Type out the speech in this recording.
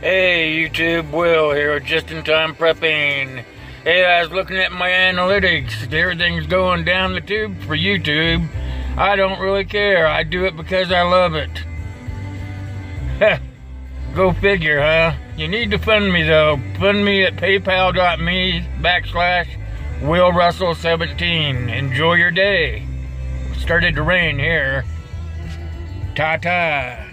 Hey YouTube, Will here, just in time prepping. Hey, I was looking at my analytics. Everything's going down the tube for YouTube. I don't really care. I do it because I love it. Go figure, huh? You need to fund me though. Fund me at paypal.me backslash Will Russell 17. Enjoy your day. Started to rain here. Ta ta.